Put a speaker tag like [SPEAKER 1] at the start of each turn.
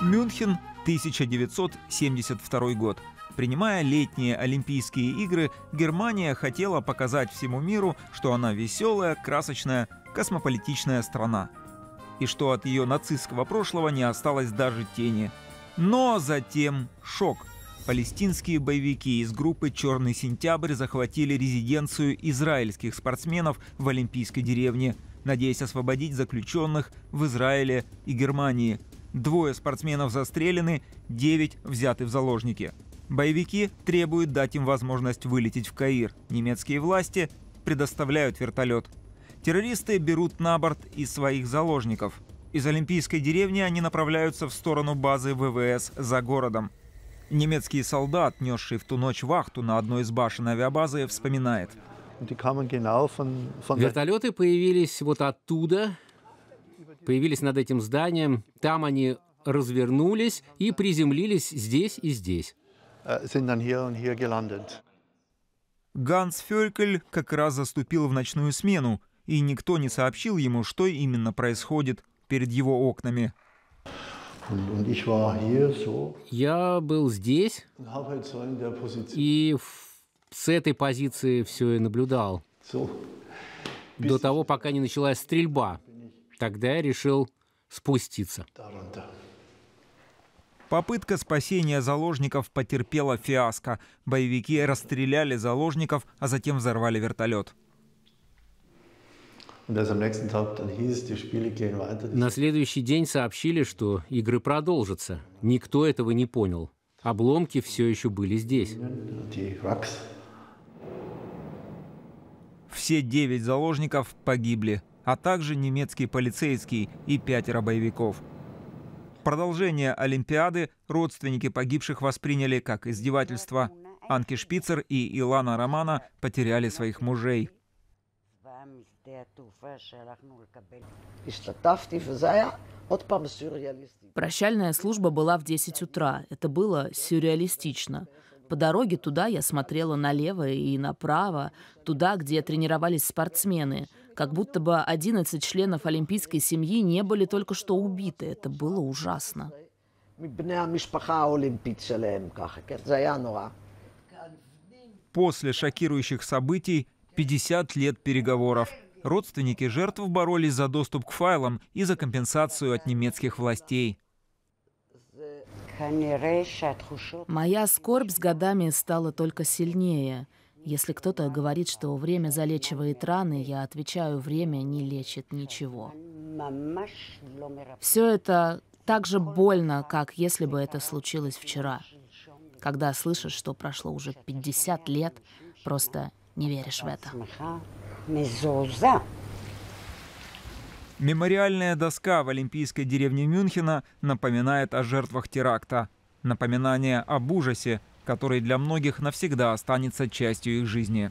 [SPEAKER 1] Мюнхен, 1972 год. Принимая летние Олимпийские игры, Германия хотела показать всему миру, что она веселая, красочная, космополитичная страна. И что от ее нацистского прошлого не осталось даже тени. Но затем шок. Палестинские боевики из группы «Черный сентябрь» захватили резиденцию израильских спортсменов в Олимпийской деревне, надеясь освободить заключенных в Израиле и Германии. Двое спортсменов застрелены, девять взяты в заложники. Боевики требуют дать им возможность вылететь в Каир. Немецкие власти предоставляют вертолет. Террористы берут на борт и своих заложников. Из Олимпийской деревни они направляются в сторону базы ВВС за городом. Немецкий солдат, несший в ту ночь вахту на одной из башен авиабазы, вспоминает.
[SPEAKER 2] Вертолеты появились вот оттуда, появились над этим зданием. Там они развернулись и приземлились здесь и здесь.
[SPEAKER 1] Ганс Фёлькель как раз заступил в ночную смену, и никто не сообщил ему, что именно происходит перед его окнами.
[SPEAKER 2] Я был здесь и с этой позиции все и наблюдал. До того, пока не началась стрельба. Тогда я решил спуститься.
[SPEAKER 1] Попытка спасения заложников потерпела фиаско. Боевики расстреляли заложников, а затем взорвали вертолет.
[SPEAKER 2] На следующий день сообщили, что игры продолжатся. Никто этого не понял. Обломки все еще были здесь.
[SPEAKER 1] Все девять заложников погибли, а также немецкий полицейский и пятеро боевиков. Продолжение Олимпиады родственники погибших восприняли как издевательство. Анки Шпицер и Илана Романа потеряли своих мужей.
[SPEAKER 3] Прощальная служба была в 10 утра. Это было сюрреалистично. По дороге туда я смотрела налево и направо, туда, где тренировались спортсмены. Как будто бы 11 членов олимпийской семьи не были только что убиты. Это было ужасно.
[SPEAKER 1] После шокирующих событий 50 лет переговоров. Родственники жертв боролись за доступ к файлам и за компенсацию от немецких властей.
[SPEAKER 3] Моя скорбь с годами стала только сильнее. Если кто-то говорит, что время залечивает раны, я отвечаю, время не лечит ничего. Все это так же больно, как если бы это случилось вчера. Когда слышишь, что прошло уже 50 лет, просто не веришь в это.
[SPEAKER 1] Мемориальная доска в Олимпийской деревне Мюнхена напоминает о жертвах теракта. Напоминание об ужасе, который для многих навсегда останется частью их жизни.